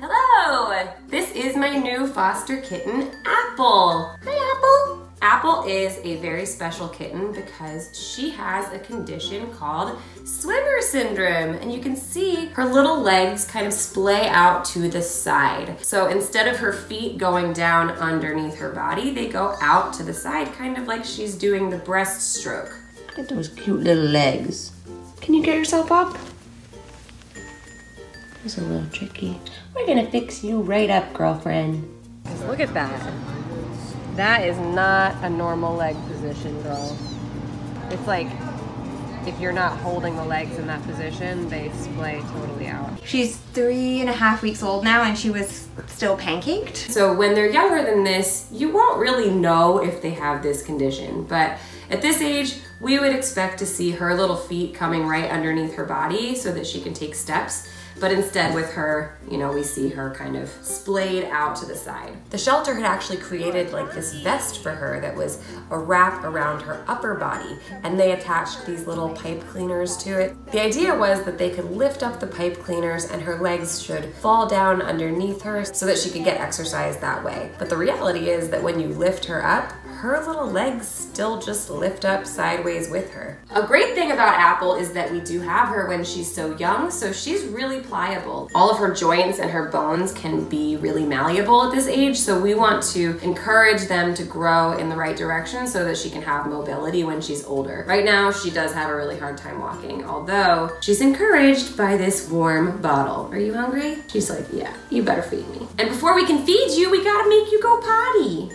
Hello! This is my new foster kitten, Apple. Hi, Apple. Apple is a very special kitten because she has a condition called swimmer syndrome. And you can see her little legs kind of splay out to the side. So instead of her feet going down underneath her body, they go out to the side, kind of like she's doing the breaststroke. Look at those cute little legs. Can you get yourself up? It's a little tricky. We're gonna fix you right up, girlfriend. Look at that. That is not a normal leg position, girl. It's like if you're not holding the legs in that position, they splay totally out. She's three and a half weeks old now and she was still pancaked. So when they're younger than this, you won't really know if they have this condition. But at this age, we would expect to see her little feet coming right underneath her body so that she can take steps. But instead with her, you know, we see her kind of splayed out to the side. The shelter had actually created like this vest for her that was a wrap around her upper body and they attached these little pipe cleaners to it. The idea was that they could lift up the pipe cleaners and her legs should fall down underneath her so that she could get exercise that way. But the reality is that when you lift her up, her little legs still just lift up sideways with her. A great thing about Apple is that we do have her when she's so young, so she's really pliable. All of her joints and her bones can be really malleable at this age, so we want to encourage them to grow in the right direction so that she can have mobility when she's older. Right now, she does have a really hard time walking, although she's encouraged by this warm bottle. Are you hungry? She's like, yeah, you better feed me. And before we can feed you, we gotta make you go potty.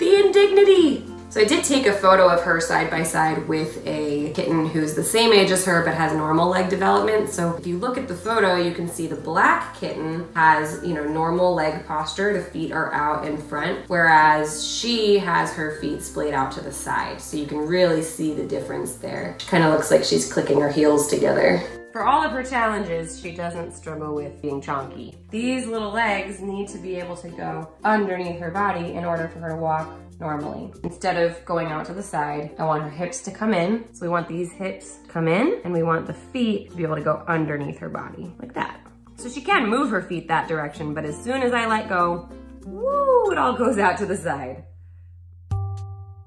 The indignity. So I did take a photo of her side by side with a kitten who's the same age as her but has normal leg development. So if you look at the photo, you can see the black kitten has, you know, normal leg posture. The feet are out in front, whereas she has her feet splayed out to the side. So you can really see the difference there. She kind of looks like she's clicking her heels together. For all of her challenges, she doesn't struggle with being chonky. These little legs need to be able to go underneath her body in order for her to walk normally. Instead of going out to the side, I want her hips to come in. So we want these hips to come in and we want the feet to be able to go underneath her body, like that. So she can move her feet that direction, but as soon as I let go, woo, it all goes out to the side.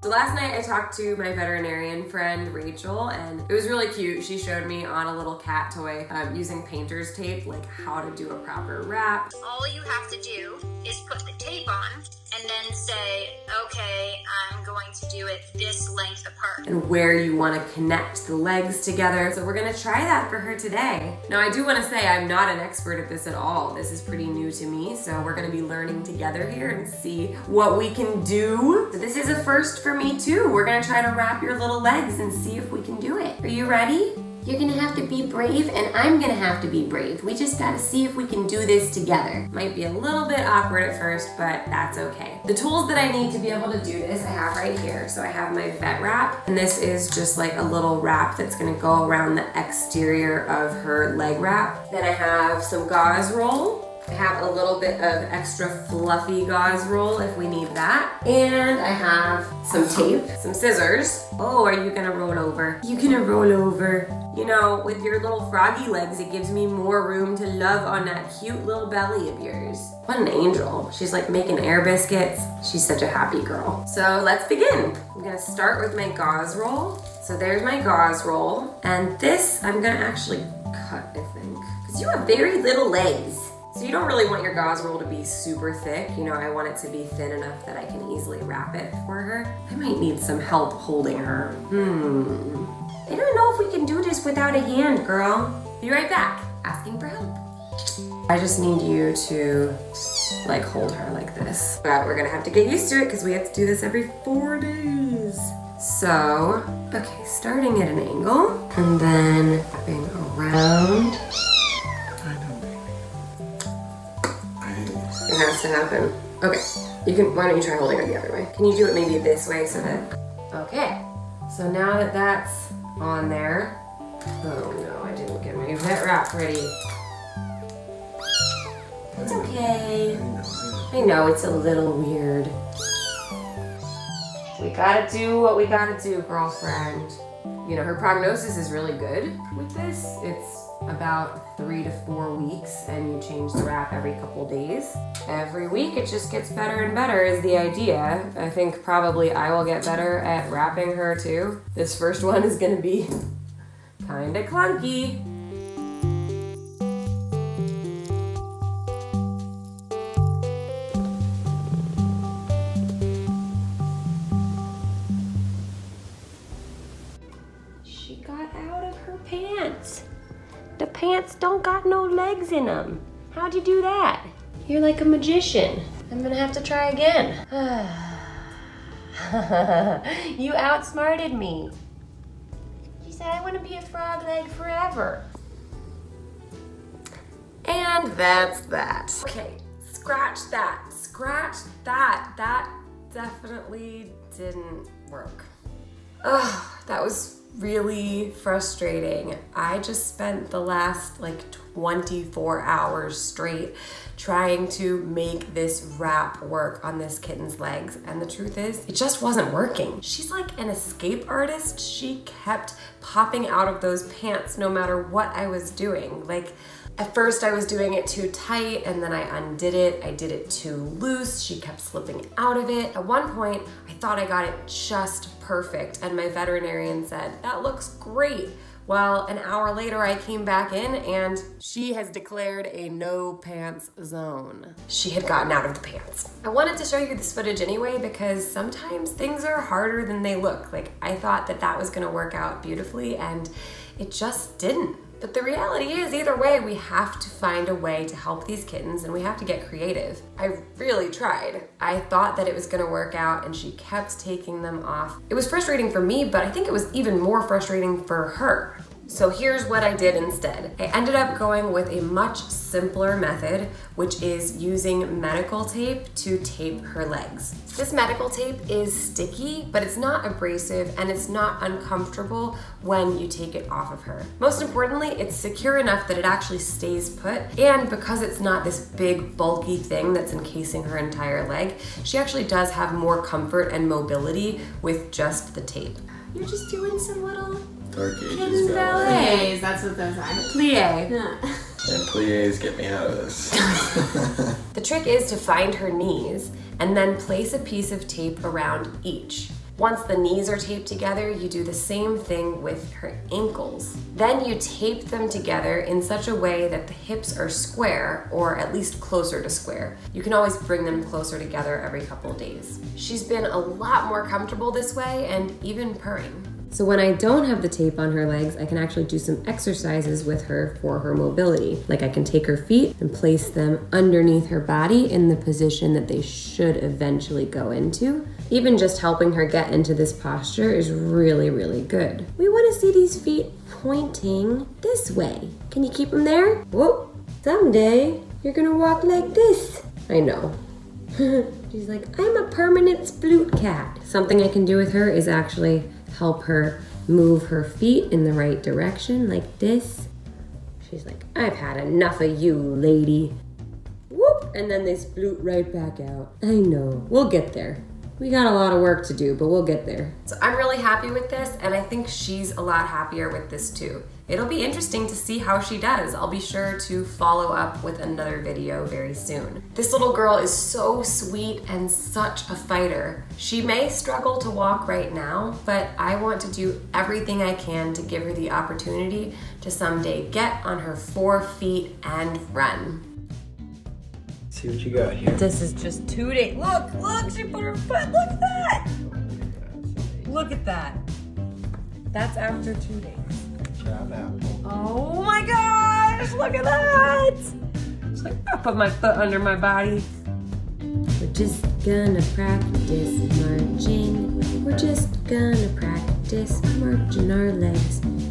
So last night I talked to my veterinarian friend Rachel and it was really cute. She showed me on a little cat toy um, using painter's tape like how to do a proper wrap. All you have to do is put the tape on and then say, okay, I'm going to do it this length apart. And where you want to connect the legs together. So we're going to try that for her today. Now I do want to say I'm not an expert at this at all. This is pretty new to me. So we're going to be learning together here and see what we can do. So this is a first for me too. We're going to try to wrap your little legs and see if we can do it. Are you ready? You're gonna have to be brave and I'm gonna have to be brave. We just gotta see if we can do this together. Might be a little bit awkward at first, but that's okay. The tools that I need to be able to do this, I have right here. So I have my vet wrap, and this is just like a little wrap that's gonna go around the exterior of her leg wrap. Then I have some gauze roll, I have a little bit of extra fluffy gauze roll if we need that. And I have some tape, some scissors. Oh, are you gonna roll over? You gonna roll over. You know, with your little froggy legs, it gives me more room to love on that cute little belly of yours. What an angel. She's like making air biscuits. She's such a happy girl. So let's begin. I'm gonna start with my gauze roll. So there's my gauze roll. And this, I'm gonna actually cut, I think. Because you have very little legs. So you don't really want your gauze roll to be super thick. You know, I want it to be thin enough that I can easily wrap it for her. I might need some help holding her. Hmm. I don't know if we can do this without a hand, girl. Be right back, asking for help. I just need you to like hold her like this. But we're gonna have to get used to it because we have to do this every four days. So, okay, starting at an angle and then wrapping around. It has to happen. Okay, you can, why don't you try holding it the other way? Can you do it maybe this way so that, okay. So now that that's on there, oh no, I didn't get my vet wrap ready. It's okay. I know it's a little weird. We gotta do what we gotta do, girlfriend. You know, her prognosis is really good with this. It's about three to four weeks, and you change the wrap every couple days. Every week, it just gets better and better, is the idea. I think probably I will get better at wrapping her too. This first one is gonna be kinda clunky. Pants don't got no legs in them. How'd you do that? You're like a magician. I'm gonna have to try again. you outsmarted me. You said I want to be a frog leg forever. And that's that. Okay, scratch that. Scratch that. That definitely didn't work. That was really frustrating. I just spent the last like 24 hours straight trying to make this wrap work on this kitten's legs. And the truth is, it just wasn't working. She's like an escape artist. She kept popping out of those pants no matter what I was doing. Like, at first I was doing it too tight and then I undid it. I did it too loose. She kept slipping out of it. At one point, I thought I got it just perfect and my veterinarian said, that looks great. Well, an hour later I came back in and she has declared a no pants zone. She had gotten out of the pants. I wanted to show you this footage anyway because sometimes things are harder than they look. Like I thought that that was gonna work out beautifully and it just didn't. But the reality is, either way, we have to find a way to help these kittens and we have to get creative. I really tried. I thought that it was gonna work out and she kept taking them off. It was frustrating for me, but I think it was even more frustrating for her. So here's what I did instead. I ended up going with a much simpler method, which is using medical tape to tape her legs. This medical tape is sticky, but it's not abrasive and it's not uncomfortable when you take it off of her. Most importantly, it's secure enough that it actually stays put, and because it's not this big bulky thing that's encasing her entire leg, she actually does have more comfort and mobility with just the tape. You're just doing some little Dark Kittens ages ballet. ballet. Plies, that's what those are. plie. Yeah. And plies get me out of this. The trick is to find her knees and then place a piece of tape around each. Once the knees are taped together, you do the same thing with her ankles. Then you tape them together in such a way that the hips are square, or at least closer to square. You can always bring them closer together every couple of days. She's been a lot more comfortable this way and even purring. So when I don't have the tape on her legs, I can actually do some exercises with her for her mobility. Like I can take her feet and place them underneath her body in the position that they should eventually go into. Even just helping her get into this posture is really, really good. We want to see these feet pointing this way. Can you keep them there? Whoa, someday you're gonna walk like this. I know. She's like, I'm a permanent sploot cat. Something I can do with her is actually help her move her feet in the right direction, like this. She's like, I've had enough of you, lady. Whoop! And then they sploot right back out. I know. We'll get there. We got a lot of work to do, but we'll get there. So I'm really happy with this, and I think she's a lot happier with this too. It'll be interesting to see how she does. I'll be sure to follow up with another video very soon. This little girl is so sweet and such a fighter. She may struggle to walk right now, but I want to do everything I can to give her the opportunity to someday get on her four feet and run. See what you got here. This is just two days. Look, look, she put her foot. Look at that. Look at that. That's after two days. Job apple. Oh my gosh, look at that. She's like, I put my foot under my body. We're just gonna practice marching. We're just gonna practice marching our legs in